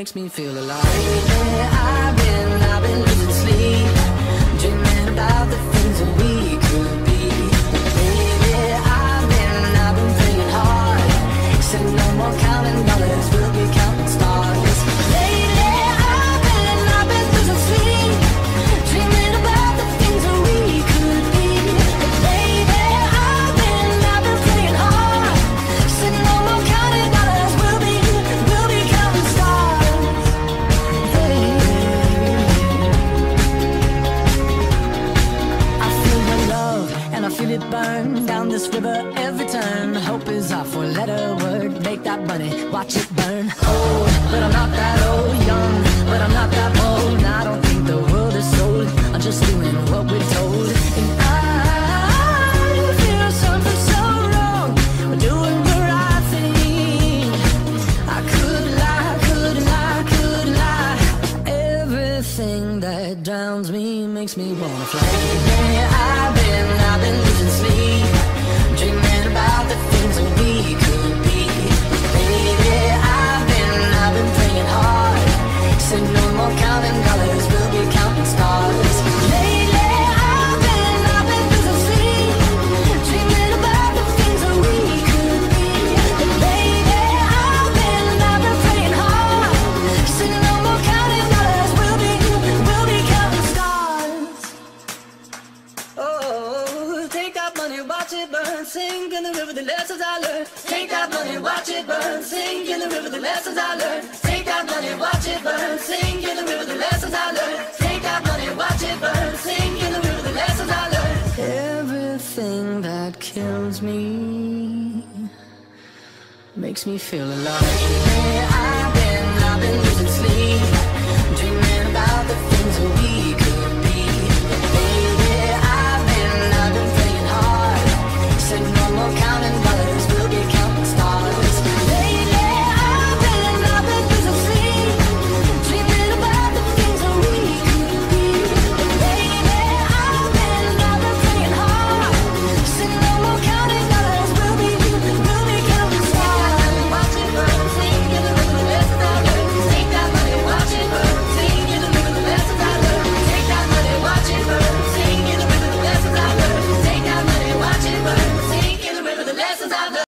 Makes me feel alive. Yeah, I've been, this river every turn. Hope is our four letter word. Make that money, watch it burn. Old, but I'm not that old. Young, but I'm not that bold. And I don't think the world is sold. I'm just doing what we're told. And I feel something so wrong. We're doing the right thing. I could lie, could lie, could lie. Everything that drowns me makes me wanna fly. Yeah, take that money, watch it burn, sink in the river, the lessons I learned. Take that money, watch it burn, sink in the river, the lessons I learned. Take that money, watch it burn, sink in the river, the lessons I learned. Take that money, watch it burn, sink in the river, the lessons I learned. Everything that kills me makes me feel alive. Yeah, I've been, I've been losing sleep, dreaming